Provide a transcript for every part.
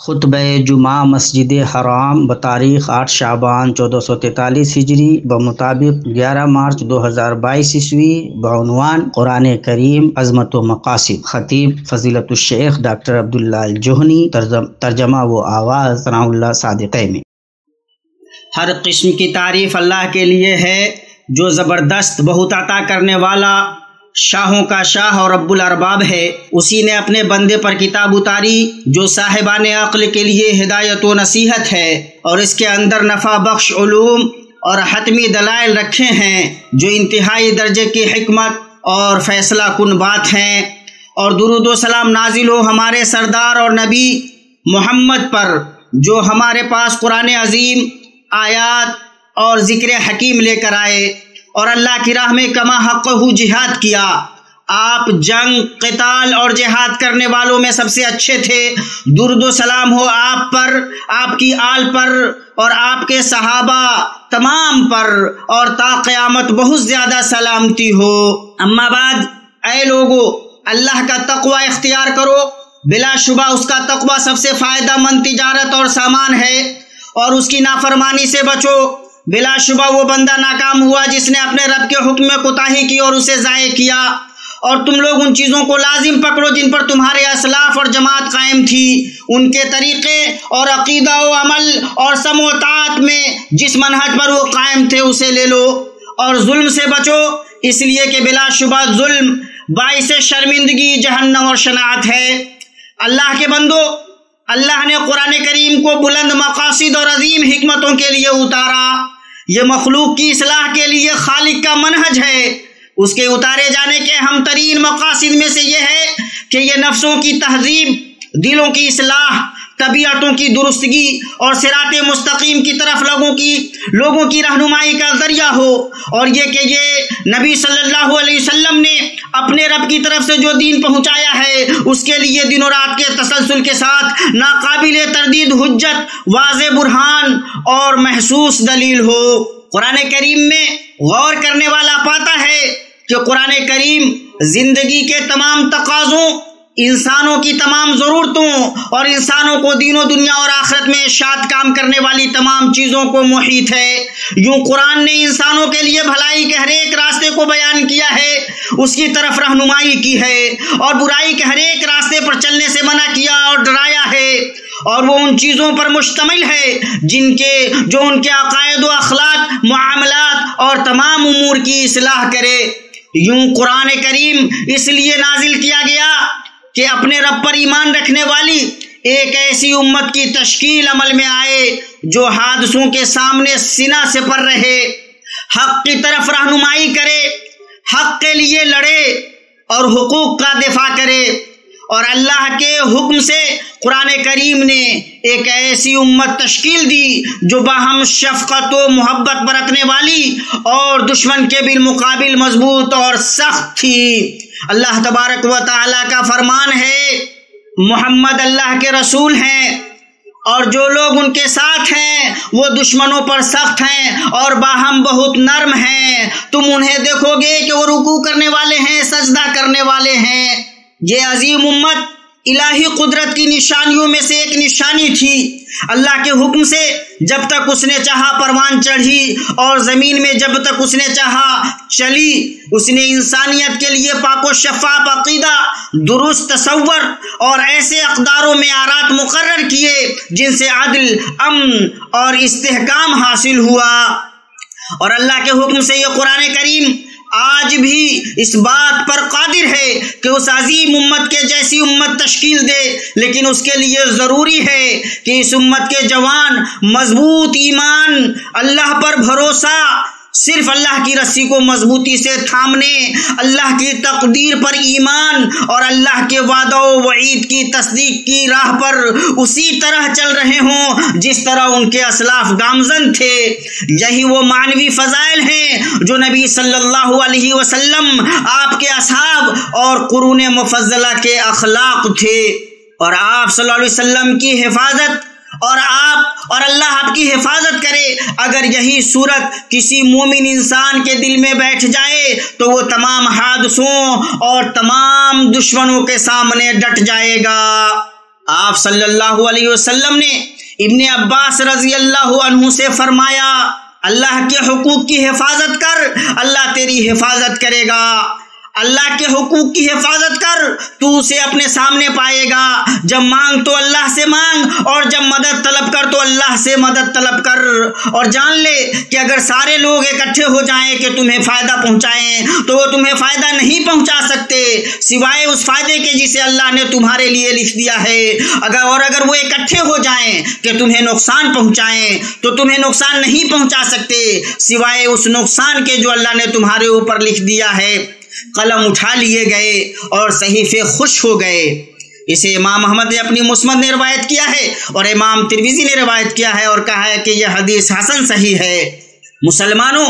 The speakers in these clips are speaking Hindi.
खुतब जुमा मस्जिद हराम बतारीख आठ शाबान चौदह सौ तैतालीस हिजरी बमुताबिक ग्यारह मार्च दो हज़ार बाईस ईस्वी बनवान कुरान करीम अजमत व मकासद ख़तीब फजीलतुल्शेख डॉक्टर अब्दुल्ला जोहनी तर्जमा व आवाज़ सनाउल्ला सादिक में। हर किस्म की तारीफ़ अल्लाह के लिए है, जो ज़बरदस्त बहुत अता करने वाला शाहों का शाह और अब्बुल अरबाब है। उसी ने अपने बंदे पर किताब उतारी, जो साहिबान अक्ल के लिए हिदायत व नसीहत है, और इसके अंदर नफ़ा बख्श, उलूम और हतमी दलाइल रखे हैं, जो इंतहाई दर्जे की हमत और फैसला कन बात हैं। और दुरुद सलाम नाजिल हो हमारे सरदार और नबी मोहम्मद पर, जो हमारे पास कुरान अजीम आयात और ज़िक्र हकीम लेकर आए। और अल्लाह की राह में कमा हक जिहाद किया। आप जंग, कताल और जिहाद करने वालों में सबसे अच्छे थे। दुर्द सलाम हो आप पर, आपकी आल पर और आपके सहाबा तमाम पर और ताक़यामत बहुत ज़्यादा सलामती हो। अम्माबाद ए लोगो, अल्लाह का तकवा इख्तियार करो। बिलाशुबा उसका तकवा सबसे फ़ायदा मंद तिजारत और सामान है और उसकी नाफरमानी से बचो। बिलाशुबा वो बंदा नाकाम हुआ जिसने अपने रब के हुक्म में कोताही की और उसे ज़ाय किया। और तुम लोग उन चीज़ों को लाजिम पकड़ो जिन पर तुम्हारे असलाफ और जमात कायम थी। उनके तरीक़े और अकीदा व अमल और समोतात में जिस मनहज पर वो कायम थे उसे ले लो और जुल्म से बचो। इसलिए कि बिलाशुबा जुल्म बाईस शर्मिंदगी, जहन्नम और शनात है। अल्लाह के बंदो, अल्लाह ने कुरान करीम को बुलंद मकासद और अजीम हमतों के लिए उतारा। ये मखलूक की असलाह के लिए खालिक का मनहज है। उसके उतारे जाने के हम तरीन मकासद में से यह है कि यह नफ्सों की तहजीब, दिलों की असलाह तबीयतों की दुरुस्तगी और सिरात मुस्तकीम की तरफ़ लोगों की लोगों की रहनुमाई का ज़रिया हो। और ये कि ये नबी सल्लल्लाहु अलैहि वसल्लम ने अपने रब की तरफ़ से जो दीन पहुँचाया है, उसके लिए दिनों रात के तसलसल के साथ नाकाबिल तरदीद हजत वाज बुरहान और महसूस दलील हो। कुरान करीम में गौर करने वाला पाता है कि कुरान करीम ज़िंदगी के तमाम तकाजों इंसानों की तमाम ज़रूरतों और इंसानों को दीनों दुनिया और आखिरत में शाद काम करने वाली तमाम चीज़ों को मुहित है। यूँ कुरान ने इंसानों के लिए भलाई के हर एक रास्ते को बयान किया है, उसकी तरफ़ रहनुमाई की है और बुराई के हर एक रास्ते पर चलने से मना किया और डराया है और वो उन चीज़ों पर मुश्तमिल है जिनके, जो उनके अकायद अखलाक मामलात और तमाम उमूर की असलाह करे। यूँ कुरान करीम इसलिए नाजिल किया गया कि अपने रब पर ईमान रखने वाली एक ऐसी उम्मत की तश्कील अमल में आए, जो हादसों के सामने सिना से पर रहे, हक की तरफ़ रहनुमाई करे, हक के लिए लड़े और हकूक का दिफा करे, और अल्लाह के हुक्म से कुरान करीम ने एक ऐसी उम्मत तश्कील दी, जो बाहम शफकत व मोहब्बत बरतने वाली और दुश्मन के बिलमुकाबिल मज़बूत और सख्त थी। अल्लाह तबारक व ताली का फरमान है, मोहम्मद अल्लाह के रसूल हैं, और जो लोग उनके साथ हैं, वो दुश्मनों पर सख्त हैं और बाहम बहुत नर्म हैं। तुम उन्हें देखोगे कि वो रुकू करने वाले हैं, सजदा करने वाले हैं। ये अजीम उम्मत इलाही कुदरत की निशानियों में से एक निशानी थी। अल्लाह के हुक्म से जब तक उसने चाहा परवान चढ़ी और ज़मीन में जब तक उसने चाहा चली, उसने इंसानियत के लिए पाको शफाफ अकीदा, दुरुस्त तस्वर और ऐसे अकदारों में आरात मुकर्र किए जिनसे अदल अमन और इस्तेहकाम हासिल हुआ। और अल्लाह के हुक्म से ये कुरान करीम आज भी इस बात पर कादिर है कि उस अजीम उम्मत के जैसी उम्मत तश्कील दे, लेकिन उसके लिए ज़रूरी है कि इस उम्मत के जवान मज़बूत ईमान, अल्लाह पर भरोसा सिर्फ़ अल्लाह की रस्सी को मजबूती से थामने, अल्लाह की तकदीर पर ईमान और अल्लाह के वादा वईद की तस्दीक की राह पर उसी तरह चल रहे हों, जिस तरह उनके असलाफ गामजन थे। यही वो मानवी फ़जाइल हैं, जो नबी सल्लल्लाहु अलैहि वसल्लम आपके असहाब और कुरून मुफज़ला के अखलाक थे। और आप सल्लल्लाहु अलैहि वसल्लम की हिफाजत और आप और अल्लाह आपकी हिफाजत करे। अगर यही सूरत किसी मोमिन इंसान के दिल में बैठ जाए तो वो तमाम हादसों और तमाम दुश्मनों के सामने डट जाएगा। आप सल्लल्लाहु अलैहि वसल्लम ने इब्ने अब्बास रज़ी अल्लाह से फरमाया, अल्लाह के हुकूक की हिफाजत कर, अल्लाह तेरी हिफाजत करेगा। अल्लाह के हुकूक की हिफाजत कर, तू उसे अपने सामने पाएगा। जब मांग तो अल्लाह से मांग, और जब मदद तलब कर तो अल्लाह से मदद तलब कर। और जान ले कि अगर सारे लोग इकट्ठे हो जाएँ कि तुम्हें फ़ायदा पहुंचाएँ तो वो तुम्हें फ़ायदा नहीं पहुँचा सकते। सिवाय उस फ़ायदे के जिसे अल्लाह ने तुम्हारे लिए लिख दिया है। अगर, और अगर वो इकट्ठे हो जाएँ कि तुम्हें नुकसान पहुंचाएँ तो तुम्हें नुकसान नहीं पहुँचा सकते। सिवाय उस नुकसान के जो अल्लाह ने तुम्हारे ऊपर लिख दिया है। कलम उठा लिए गए और सहीफे खुश हो गए। इसे इमाम अहमद ने अपनी मुस्मद ने रवायत किया है और इमाम तिरविजी ने रवायत किया है और कहा है कि यह हदीस हसन सही है। मुसलमानों,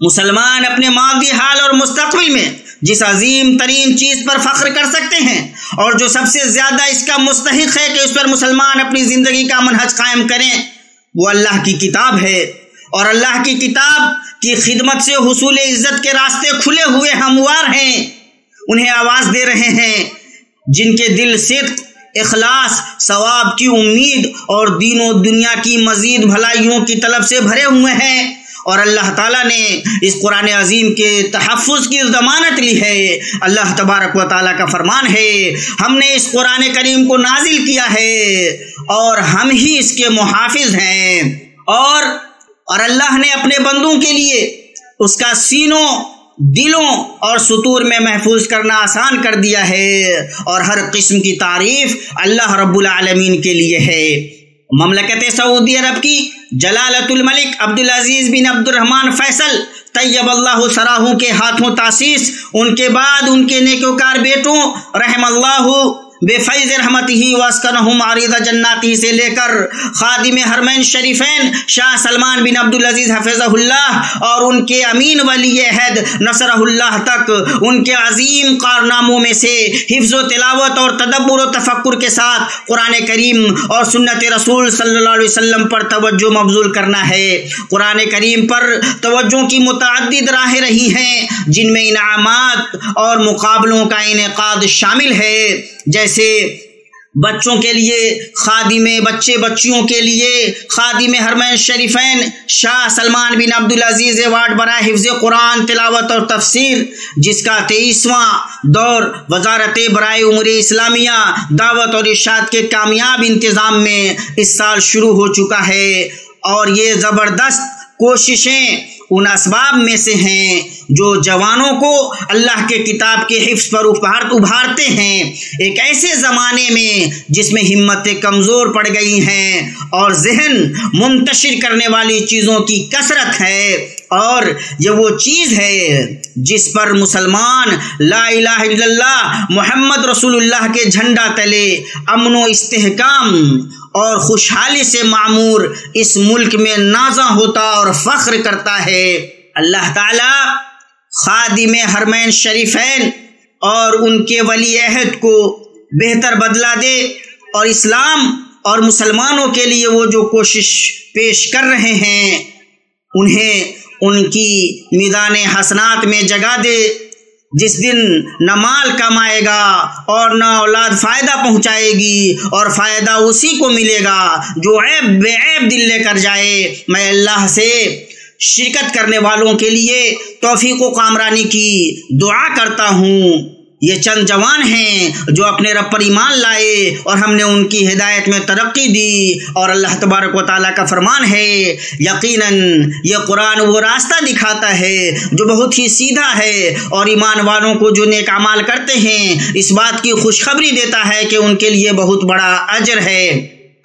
मुसलमान अपने मादी हाल और मुस्तकबिल में जिस अजीम तरीन चीज़ पर फख्र कर सकते हैं और जो सबसे ज़्यादा इसका मुस्तक है कि उस पर मुसलमान अपनी ज़िंदगी का मनहज कायम करें, वो अल्लाह की किताब है। और अल्लाह की किताब की खिदमत से हसूल इज़्ज़त के रास्ते खुले हुए हमवार हैं, उन्हें आवाज़ दे रहे हैं, जिनके दिल से इखलास, सवाब की उम्मीद और दीनों दुनिया की मज़ीद भलाइयों की तलब से भरे हुए हैं। और अल्लाह ताला ने इस कुरान अजीम के तहफ़ की ज़मानत ली है। अल्लाह तबारक व ताली का फरमान है, हमने इस कुरान करीम को नाजिल किया है और हम ही इसके मुहाफ़ हैं। और और अल्लाह ने अपने बंदों के लिए उसका सीनों, दिलों और सुतूर में महफूज करना आसान कर दिया है। और हर किस्म की तारीफ़ अल्लाह रब्बुल आलमीन के लिए है। ममलकत सऊदी अरब की जलालतुल मलिक अब्दुल अज़ीज़ बिन अब्दुलरहमान फैसल तैयब अल्लाह सराहू के हाथों तासीस, उनके बाद उनके नेकोकार बेटों रहम अल्लाह बेफैज़ रहमत ही वस्कन आरिदा जन्नाती से लेकर खादिम हरमैन शरीफैन शाह सलमान बिन अब्दुल अज़ीज़ हफिज़ल्लाह और उनके अमीन वली हैद नसरल्लाह तक, उनके अजीम कारनामों में से हिफ्ज़ तिलावत और तदब्बर तफक्र के साथ कुरान करीम और सुन्नत रसूल सल्लल्लाहु अलैहि वसल्लम पर तवज्जो मबजूल करना है। कुरान करीम पर तवज्जो की मुतद राहें रही हैं, जिनमें इनामात और मुकाबलों का इनका शामिल है। जैसे बच्चों के लिए, खादिम, बच्चे बच्चियों के लिए, खादिम हरमैन शरीफैन Shah Salman bin Abdul Aziz ward बरा हिफ्ज़ कुरान, तिलावत और तफसीर, जिसका तेईसवां दौर वजारत बरए उम्र इस्लामिया, दावत और इर्शाद के कामयाब इंतज़ाम में इस साल शुरू हो चुका है। और ये ज़बरदस्त कोशिशें उन इसबाब में से हैं जो जवानों को अल्लाह के किताब के हिफ्स पर उभार उभारते हैं। एक ऐसे ज़माने में जिसमें हिम्मतें कमज़ोर पड़ गई हैं और जहन मुंतशिर करने वाली चीज़ों की कसरत है और ये वो चीज़ है जिस पर मुसलमान ला इलाहा मोहम्मद रसूलुल्लाह के झंडा तले अमन इस्तेहकाम और खुशहाली से मामूर इस मुल्क में नाजा होता और फ़ख्र करता है। अल्लाह ताला खादिम हरमैन शरीफैन और उनके वली अहद को बेहतर बदला दे और इस्लाम और मुसलमानों के लिए वो जो कोशिश पेश कर रहे हैं, उन्हें उनकी मिदान हसनात में जगा दे। जिस दिन न माल कमाएगा और न औलाद फ़ायदा पहुंचाएगी और फ़ायदा उसी को मिलेगा, जो ऐब बेऐब दिल लेकर जाए, मैं अल्लाह से शिरकत करने वालों के लिए तोफ़ी को कामरानी की दुआ करता हूँ। ये चंद जवान हैं जो अपने रब पर ईमान लाए और हमने उनकी हिदायत में तरक्की दी। और अल्लाह तबारक व का फरमान है, यकीनन ये कुरान वो रास्ता दिखाता है जो बहुत ही सीधा है। और ईमान वालों को जो नेक अमाल करते हैं, इस बात की खुशखबरी देता है कि उनके लिए बहुत बड़ा अजर है।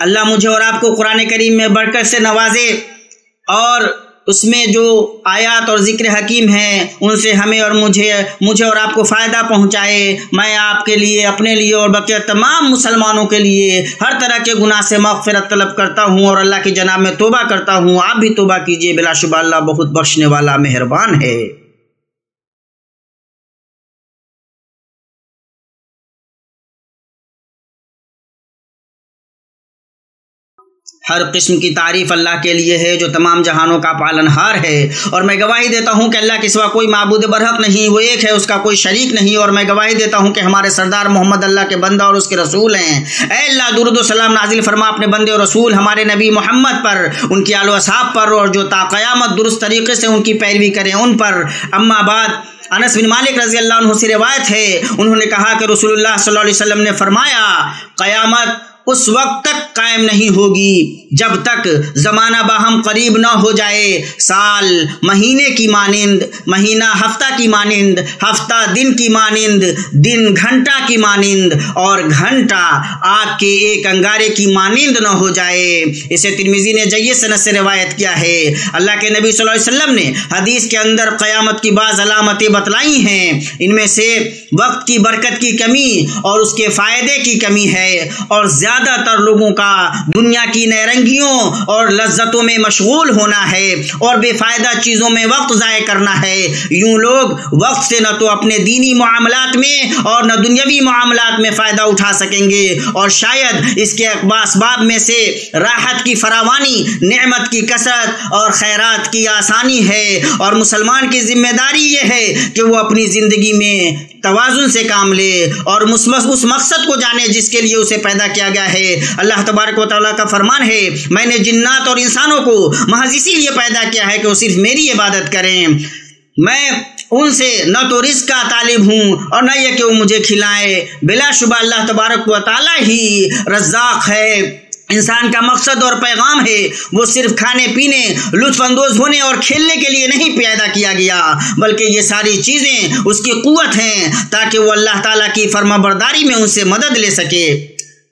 अल्लाह मुझे और आपको कुरान करीम में बरकत से नवाजे। और उसमें जो आयात और ज़िक्र हकीम है, उनसे हमें और मुझे मुझे और आपको फ़ायदा पहुँचाए। मैं आपके लिए, अपने लिए और बकिया तमाम मुसलमानों के लिए हर तरह के गुनाह से मफ़रत तलब करता हूँ और अल्लाह की जनाब में तोबा करता हूँ। आप भी तोबा कीजिए बिलाशुबा अल्लाह बहुत बख्शने वाला, मेहरबान है। हर किस्म की तारीफ़ अल्लाह के लिए है, जो तमाम जहानों का पालनहार है। और मैं गवाही देता हूँ कि अल्लाह के सिवा कोई मबूद बरहक नहीं, वो एक है, उसका कोई शरीक नहीं। और मैं गवाही देता हूँ कि हमारे सरदार मोहम्मद अल्लाह के बंदा और उसके रसूल हैं। अल्लाह दुरुदसलाम नाजिल फरमा अपने बंदे और रसूल, हमारे नबी मोहम्मद पर, उनकी आलो असहाब पर, और जो ताक़यामत दुरुस्त तरीके से उनकी पैरवी करें उन पर। अम्माबाद अनस बिन मालिक रज़ी अल्लाह से रिवायत है, उन्होंने कहा कि रसूलुल्लाह सल्लल्लाहु अलैहि वसल्लम ने फरमाया, क़यामत उस वक्त तक कायम नहीं होगी। जब तक ज़माना बाहम करीब ना हो जाए, साल, महीने की मानिंद, महीना, हफ़्ता की मानिंद, हफ़्ता, दिन की मानिंद, दिन, घंटा की मानिंद, और घंटा आग के एक अंगारे की मानिंद ना हो जाए। इसे तिरमिजी ने जय सनत से रिवायत किया है। अल्लाह के नबी वसल्लम ने हदीस के अंदर क़यामत की बाज़ अलामतें बतलाई हैं। इनमें से वक्त की बरकत की कमी और उसके फ़ायदे की कमी है। और ज़्यादातर लोगों का दुनिया की नैरंगियों और लज्जतों में मशगूल होना है और बेफ़ायदा चीज़ों में वक्त ज़ाय करना है। यूँ लोग वक्त से न तो अपने दीनी मामलात में और न दुनियावी मामलात में फ़ायदा उठा सकेंगे और शायद इसके असबाब में से राहत की फरावानी, नेमत की कसरत और खैरात की आसानी है। और मुसलमान की ज़िम्मेदारी ये है कि वो अपनी ज़िंदगी में तोज़ुन से काम ले और उस मकसद को जाने जिसके लिए उसे पैदा किया गया है। अल्लाह तबारक वाली का फरमान है, मैंने जिन्नात और इंसानों को महज इसीलिए पैदा किया है कि वो सिर्फ़ मेरी इबादत करें। मैं उनसे न तो रिस्क का तालिब हूँ और न ये कि वो मुझे खिलाए। बिलाशुबा अल्लाह तबारक वाली ही रज्जाक है। इंसान का मकसद और पैगाम है, वो सिर्फ़ खाने, पीने, लुत्फानंदोज होने और खेलने के लिए नहीं पैदा किया गया, बल्कि ये सारी चीज़ें उसकी क़ुत हैं, ताकि वो अल्लाह ताला की फर्माबरदारी में उनसे मदद ले सके।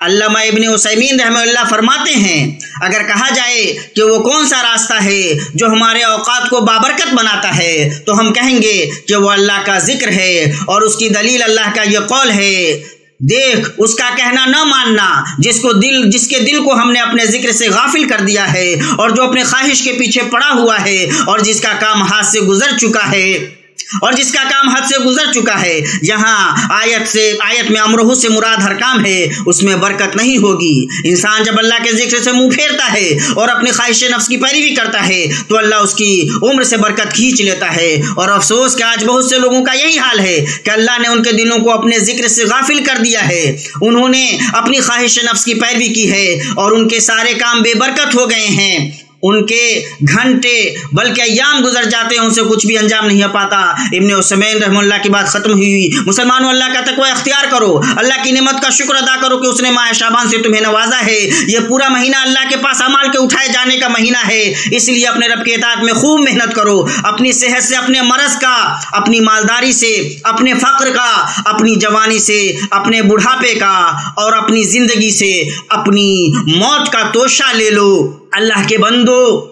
अल्लामा इबन उसैमीन रहमल्ला फरमाते हैं, अगर कहा जाए कि वो कौन सा रास्ता है जो हमारे औकात को बाबरकत बनाता है तो हम कहेंगे कि वो अल्लाह का ज़िक्र है और उसकी दलील अल्लाह का ये कौल है। देख, उसका कहना न मानना, जिसको दिल, जिसके दिल को हमने अपने ज़िक्र से गाफिल कर दिया है, और जो अपने ख्वाहिश के पीछे पड़ा हुआ है, और जिसका काम हाथ से गुजर चुका है। और जिसका काम हद से गुजर चुका है, जहाँ आयत से, आयत में अमरहू से मुराद हर काम है, उसमें बरकत नहीं होगी। इंसान जब अल्लाह के ज़िक्र से मुँह फेरता है और अपनी ख्वाहिश नफ्स की पैरवी करता है तो अल्लाह उसकी उम्र से बरकत खींच लेता है। और अफसोस कि आज बहुत से लोगों का यही हाल है कि अल्लाह ने उनके दिलों को अपने ज़िक्र से गाफिल कर दिया है। उन्होंने अपनी ख्वाहिश नफ्स की पैरवी की है और उनके सारे काम बेबरकत हो गए हैं। उनके घंटे, बल्कि अयाम गुजर जाते हैं, उनसे कुछ भी अंजाम नहीं हो पाता। इबन उसमैन रहमल्ला की बात ख़त्म हुई। मुसलमानों, अल्लाह का तकवा अख्तियार करो। अल्लाह की नेमत का शुक्र अदा करो कि उसने माह शाबान से तुम्हें नवाजा है। यह पूरा महीना अल्लाह के पास अमाल के उठाए जाने का महीना है। इसलिए अपने रब के इतात में खूब मेहनत करो। अपनी सेहत से, अपने मरज का, अपनी मालदारी से, अपने फ़ख्र का, अपनी जवानी से, अपने बुढ़ापे का, और अपनी ज़िंदगी से अपनी मौत का तोशा ले लो। अल्लाह के बंदो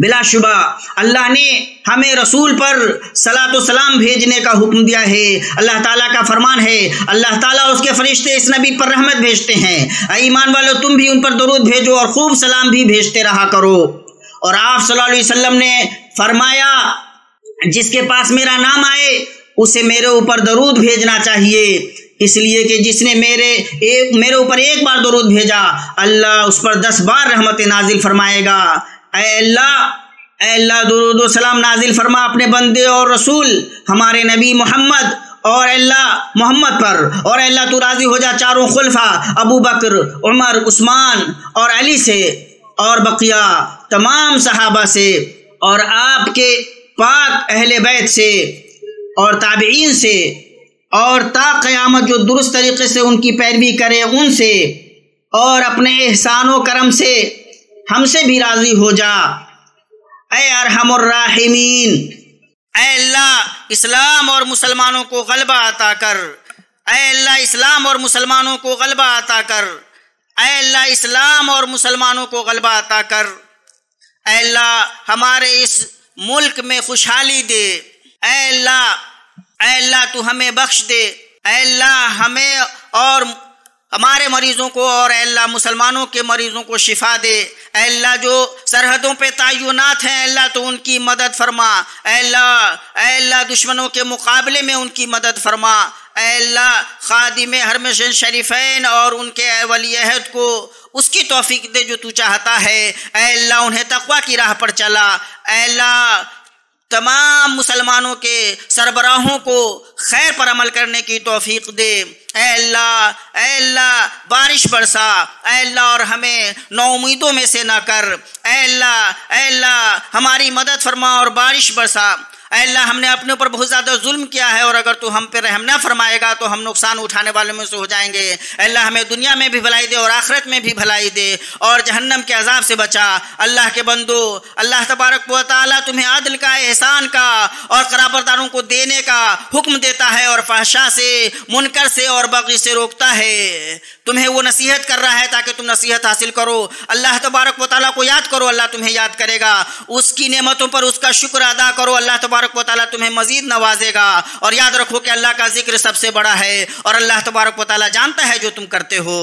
बिलाशुबा अल्लाह ने हमें रसूल पर सलात सलाम भेजने का हुक्म दिया है। अल्लाह ताला का फरमान है, अल्लाह ताला उसके फरिश्ते इस नबी पर रहमत भेजते हैं। ईमान वालों, तुम भी उन पर दरूद भेजो और खूब सलाम भी भेजते रहा करो। और आप सल्लल्लाहु अलैहि वसल्लम ने फरमाया, जिसके पास मेरा नाम आए, उसे मेरे ऊपर दरूद भेजना चाहिए। इसलिए कि जिसने मेरे एक, मेरे ऊपर एक बार दरूद भेजा, अल्लाह उस पर दस बार रहमत नाजिल फरमाएगा। अल्लाह अल्लाह, दरूद सलाम नाजिल फरमा अपने बंदे और रसूल, हमारे नबी मोहम्मद, और अल्लाह मोहम्मद पर, और अल्लाह तू राज़ी हो जा चारों खुलफा, अबू बकर, उमर, उस्मान, और अली से, और बकिया, तमाम सहाबा से, और आपके पाक अहले बैत से, और ताबीन से और ता क़यामत जो दुरुस्त तरीके से उनकी पैरवी करे, उनसे और अपने एहसान करम से हमसे भी राज़ी हो जा। अरहमराहिमीन अल्लाह इस्लाम और मुसलमानों को गलबा अता कर। अल्लाह इस्लाम और मुसलमानों को गलबा अता कर। अल्लाह इस्लाम और मुसलमानों को गलबा अता कर। अल्लाह हमारे इस मुल्क में खुशहाली दे। अल्लाह अल्लाह तू हमें बख्श दे अल्लाह हमें और हमारे मरीज़ों को और अल्लाह मुसलमानों के मरीज़ों को शिफा दे अल्लाह जो सरहदों पे तयनत हैं अल्लाह तो उनकी मदद फरमा अल्लाह अल्लाह दुश्मनों के मुकाबले में उनकी मदद फरमा अल्लाह खादिम हरमशन शरीफैन और उनके वली अहद को उसकी तोफीक दे जो तू चाहता है अल्लाह उन्हें तकवा की राह पर चला अल्लाह तमाम मुसलमानों के सरबराहों को खैर पर अमल करने की तोफीक दे। अल्लाह अल्लाह, बारिश बरसा। अल्लाह और हमें नौमीदों में से ना कर। अल्लाह अल्लाह, हमारी मदद फरमा और बारिश बरसा। अल्लाह, हमने अपने ऊपर बहुत ज़्यादा जुल्म किया है और अगर तू हम पे रहम न फरमाएगा तो हम नुकसान उठाने वालों में से हो जाएँगे। अल्लाह, हमें दुनिया में भी भलाई दे और आखिरत में भी भलाई दे और जहन्नम के अजाब से बचा। अल्लाह के बंदो, अल्लाह तबारक वाली तुम्हें आदल का, एहसान का और कराबरदारों को देने का हुक्म देता है और फहशा से, मुनकर से और बगी से रोकता है। तुम्हें वो नसीहत कर रहा है ताकि तुम नसीहत हासिल करो। अल्लाह तबारक वाली को याद करो, अल्लाह तुम्हें याद करेगा। उसकी नेमतों पर उसका शुक्र अदा करो। अल्लाह तबारक तबारक वाली तुम्हें मजीद नवाजेगा। और याद रखो कि अल्लाह का ज़िक्र सबसे बड़ा है और अल्लाह तबारक वाली जानता है जो तुम करते हो।